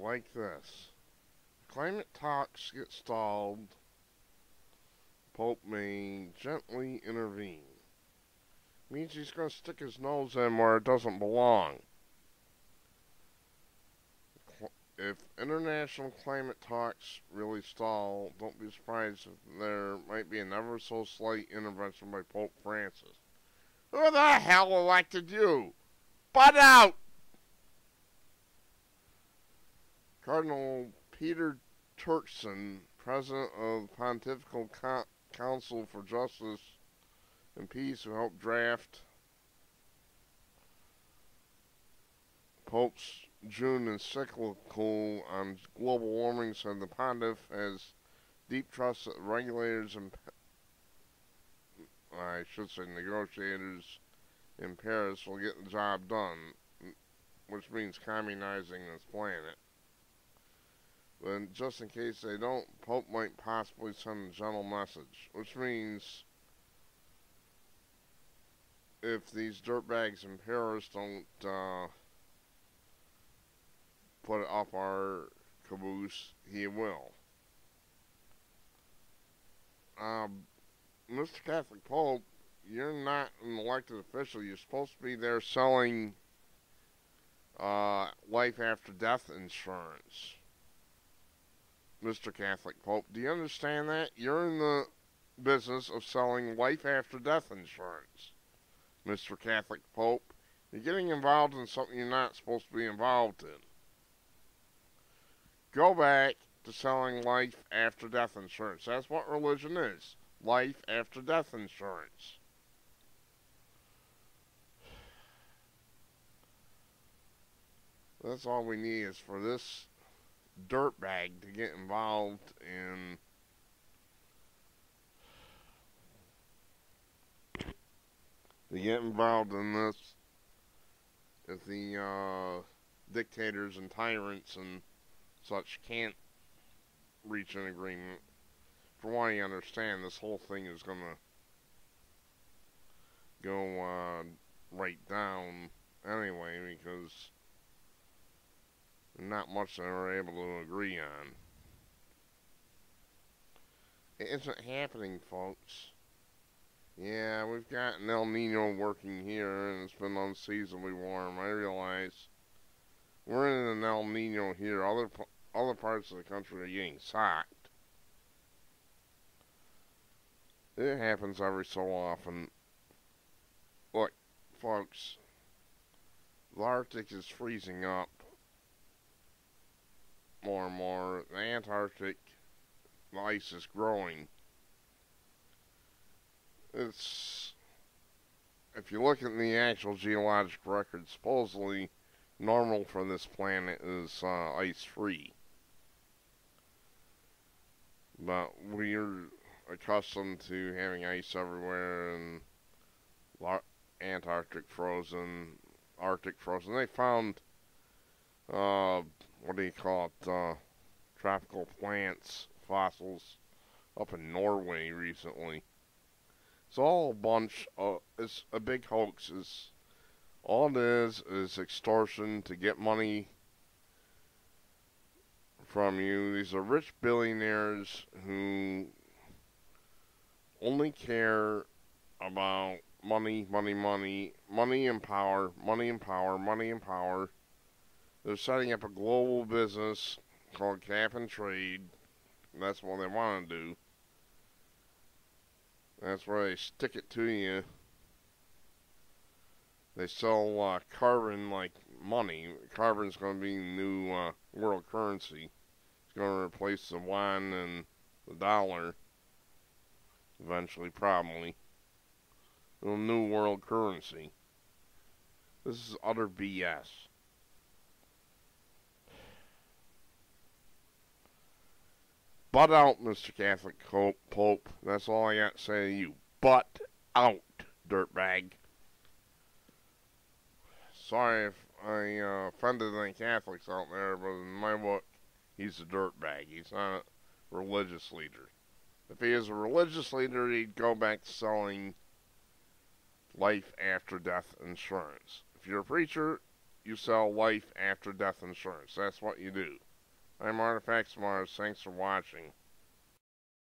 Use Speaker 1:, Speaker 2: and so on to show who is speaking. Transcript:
Speaker 1: like this. Climate talks get stalled. Pope may gently intervene. Means he's going to stick his nose in where it doesn't belong. If international climate talks really stall, don't be surprised if there might be an ever so slight intervention by Pope Francis. Who the hell elected you? Butt out! Cardinal Peter Turkson, president of Pontifical Co- Council for Justice and Peace, who helped draft Pope's June encyclical on global warming, said the pontiff has deep trust that regulators and I should say negotiators in Paris will get the job done, which means communizing this planet. But just in case they don't, Pope might possibly send a gentle message, which means if these dirtbags in Paris don't uh, put up our caboose, he will. Um, Mr. Catholic Pope, you're not an elected official. You're supposed to be there selling uh, life after death insurance. Mr. Catholic Pope. Do you understand that? You're in the business of selling life after death insurance, Mr. Catholic Pope. You're getting involved in something you're not supposed to be involved in. Go back to selling life after death insurance. That's what religion is life after death insurance. That's all we need is for this dirtbag to get involved in to get involved in this if the uh, dictators and tyrants and such can't reach an agreement. For what I understand this whole thing is gonna go uh, right down anyway because not much they were able to agree on. It isn't happening, folks. Yeah, we've got an El Nino working here, and it's been unseasonably warm. I realize we're in an El Nino here. Other other parts of the country are getting socked. It happens every so often. Look, folks, the Arctic is freezing up more and more. The Antarctic ice is growing. It's if you look at the actual geologic record, supposedly normal for this planet is uh, ice free. But we're accustomed to having ice everywhere and Antarctic frozen, Arctic frozen. They found uh, what do you call it, uh, tropical plants, fossils, up in Norway recently. It's all a bunch of, it's a big hoax. It's, all it is is extortion to get money from you. These are rich billionaires who only care about money, money, money, money and power, money and power, money and power. They're setting up a global business called Cap and Trade. That's what they want to do. That's where they stick it to you. They sell uh, carbon like money. Carbon's going to be the new uh, world currency. It's going to replace the yuan and the dollar. Eventually, probably. The new world currency. This is utter BS. Butt out, Mr. Catholic Pope. That's all I got to say to you. Butt out, dirtbag. Sorry if I uh, offended any Catholics out there, but in my book, he's a dirtbag. He's not a religious leader. If he is a religious leader, he'd go back to selling life after death insurance. If you're a preacher, you sell life after death insurance. That's what you do. I'm Artifacts Mars. Thanks for watching.